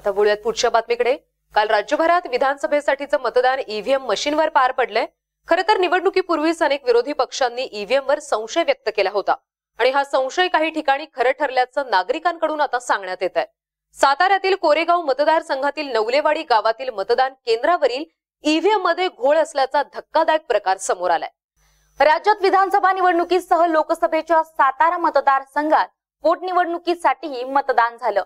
आता बोलूयात पुढच्या बातमीकडे. काल राज्यभरात विधानसभेसाठीचं मतदान ईव्हीएम मशीनवर पार पडलंय. खरं तर निवडणुकीपूर्वीच अनेक विरोधी पक्षांनी ईव्हीएम वर संशय व्यक्त केला होता. आणि हा संशय काही ठिकाणी खरं ठरल्याचं नागरिकांकडून आता सांगण्यात येत आहे साताऱ्यातील कोरेगाव मतदारसंघातील नवलेवाडी गावातील मतदान केंद्रावरील ईव्हीएममध्ये घोळ असल्याचा धक्कादायक प्रकार समोर आलाय. राज्यात विधानसभा निवडणुकीसह लोकसभेच्या सातारा मतदारसंघात पोटनिवडणुकीसाठीही मतदान झालं.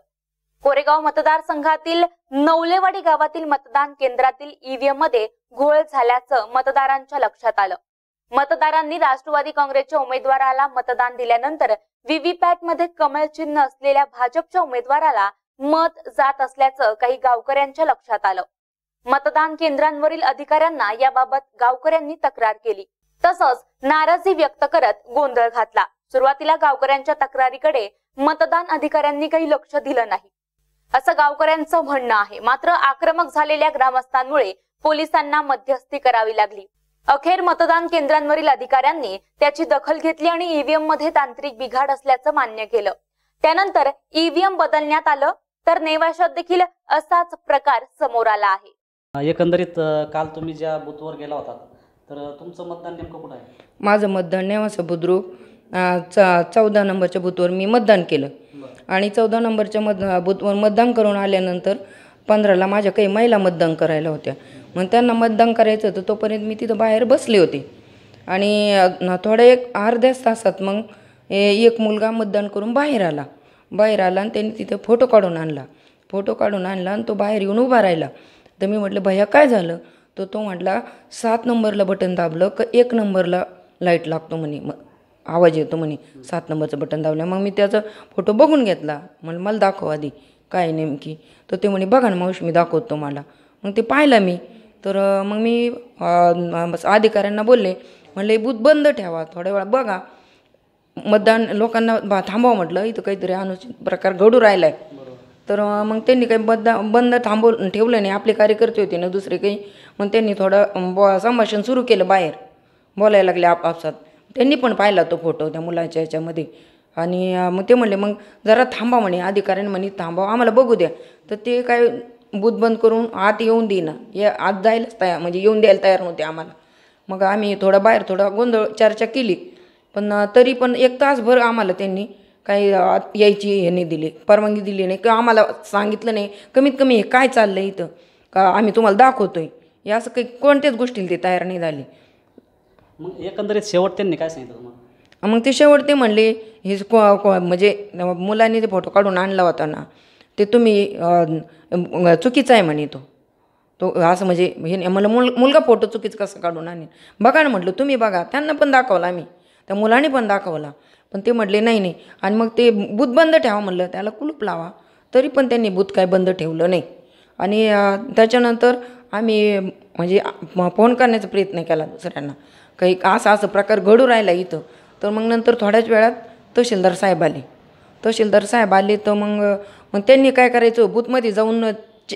कोरेगाव मतदारसंघातील नवलेवाडी गावातील मतदान केंद्रातील ईव्हीएममध्ये घोळ झाल्याचं मतदारांच्या लक्षात आलं. मतदारांनी राष्ट्रवादी काँग्रेसच्या उमेदवाराला मतदान दिल्यानंतर व्हीव्हीपॅटमध्ये कमळ चिन्ह असलेल्या भाजपच्या उमेदवाराला मत जात असल्याचं काही गावकऱ्यांच्या लक्षात आलं. मतदान केंद्रांवरील अधिकाऱ्यांना याबाबत गावकऱ्यांनी तक्रार केली. तसंच नाराजी व्यक्त करत गोंधळ घातला. सुरुवातीला गावकऱ्यांच्या तक्रारीकडे मतदान अधिकाऱ्यांनी काही लक्ष दिलं नाही. असं गावकऱ्यांचं म्हणणं आहे. मात्र आक्रमक झालेल्या ग्रामस्थांमुळे पोलिसांना मध्यस्थी करावी लागली. अखेर मतदान केंद्रांवरील अधिकाऱ्यांनी त्याची दखल घेतली आणि ईव्हीएममध्ये तांत्रिक बिघाड असल्याचं मान्य केलं. त्यानंतर ईव्हीएम बदलण्यात आलं तर नेवाशात देखील असाच प्रकार समोर आला आहे. एकंदरीत अ, काल तुम्ही ज्या बूथवर गेला होता तर तुमचं मतदान नेमकं कुठं आहे? माझं मतदान नेवासा बुद्रुक चौदा नंबरच्या बूथवर मी मतदान केलं. आणि चौदा नंबरच्या मत बूथवर मतदान करून आल्यानंतर पंधराला माझ्या काही महिला मतदान करायला होत्या. मग त्यांना मतदान करायचं होतं तोपर्यंत मी तिथं बाहेर बसले होते. आणि थोड्या एक अर्ध्याच तासात मग ए- एक मुलगा मतदान करून बाहेर आला. बाहेर आला आणि त्यांनी तिथं फोटो काढून आणला. फोटो काढून आणला आणि तो बाहेर येऊन उभा राहिला. तर मी म्हटलं भैया काय झालं? तर तो म्हटला सात नंबरला बटन दाबलं का एक नंबरला लाइट लागतो म्हणे. मग आवाज येतो म्हणे सात नंबरचं बटन दाबलं. मग मी त्याचा फोटो बघून घेतला. म्हणलं मला दाखव आधी काय नेमकी? तर ते म्हणे बघा ना मावशी मी दाखवतो मला. मग ते पाहिलं मी. तर मग मी बस अधिकाऱ्यांना बोलले म्हणले बूथ बंद ठेवा थोड्या वेळा बघा. मतदान लोकांना बा थांबवा म्हटलं. इथं काहीतरी अनुचित प्रकार घडू राहिला आहे तर मग त्यांनी काही बंद बंद थांबव ठेवलं नाही. आपले कार्यकर्ते होते ना दुसरे काही. मग त्यांनी थोडं ब संभाषण सुरू केलं बाहेर. बोलायला लागले आपापसात त्यांनी पण पाहिला तो फोटो त्या मुलाच्या याच्यामध्ये. आणि मग ते म्हणले मग जरा थांबा म्हणे अधिकाऱ्यांनी म्हणे थांबा आम्हाला बघू द्या. तर ते काय बूथ बंद करून आत येऊन देईना. या आत जायलाच तयार म्हणजे येऊन द्यायला तयार नव्हते आम्हाला. मग आम्ही थोडं बाहेर थोडं गोंधळ चर्चा केली. पण तरी पण एक तासभर आम्हाला त्यांनी काही यायची हे नाही दिली परवानगी दिली नाही. किंवा आम्हाला सांगितलं नाही कमीत कमी हे काय चाललं आहे इथं? का आम्ही तुम्हाला दाखवतो आहे या असं काही कोणत्याच गोष्टीला ते तयार नाही झाली. मग एकंदरीत शेवट त्यांनी काय सांगितलं तुम्हाला? मग ते शेवट ते म्हणले हे को- म्हणजे मुलांनी ते फोटो काढून आणला होता ना ते तुम्ही चुकीचा आहे म्हणे तो. तो असं म्हणजे हे नाही. मला मुल मुलगा फोटो चुकीचं कसं काढून आणेल? बघा ना म्हटलं तुम्ही बघा त्यांना पण दाखवला आम्ही त्या मुलाने पण दाखवला. पण ते म्हटले नाही नाही. आणि मग ते बूत बंद ठेवा म्हणलं त्याला कुलूप लावा. तरी पण त्यांनी बूत काय बंद ठेवलं नाही. आणि त्याच्यानंतर आम्ही म्हणजे फोन करण्याचा प्रयत्न केला दुसऱ्यांना. काही असं असं प्रकार घडू राहिला इथं. तर मग नंतर थोड्याच वेळात तहसीलदार साहेब आले. तहसीलदार साहेब आले तर मग मग त्यांनी काय करायचं? बूथमध्ये जाऊन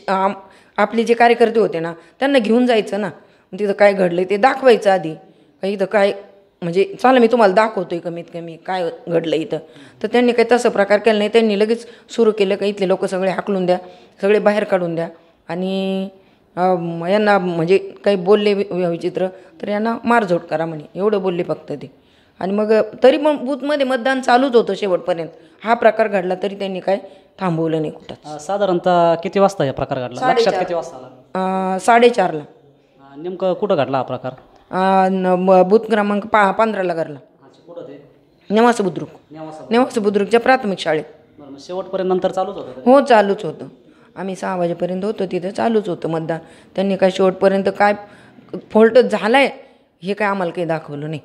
आम- आपले जे कार्यकर्ते होते ना त्यांना घेऊन जायचं ना. मग तिथं काय घडलं ते दाखवायचं आधी. का इथं काय म्हणजे चला मी तुम्हाला दाखवतोय कमीत कमी काय घडलं इथं. तर त्यांनी काही तसं प्रकार केला नाही. त्यांनी लगेच सुरू केलं का इथले लोक सगळे हाकलून द्या सगळे बाहेर काढून द्या. आणि यांना म्हणजे काही बोलले विचित्र तर यांना मारझोड करा म्हणे. एवढं बोलले फक्त ते. आणि मग तरी पण बूथमध्ये मतदान चालूच होतं शेवटपर्यंत. हा प्रकार घडला तरी त्यांनी काय थांबवलं नाही कुठं साधारणतः किती वाजता हा प्रकार घडला? लक्षात किती वाजता आला? साडेचारला. नेमकं कुठं घडला हा प्रकार? बूथ क्रमांक पा पंधराला घडला. कुठं ते? नेवास बुद्रुक. नेवासा बुद्रुकच्या प्राथमिक शाळेत. शेवटपर्यंत नंतर चालूच होतं? हो चालूच होतं. आम्ही सहा वाजेपर्यंत होतो तिथं चालूच होतं मतदान. त्यांनी काय शेवटपर्यंत काय फॉल्ट आहे हे काय आम्हाला काही दाखवलं नाही.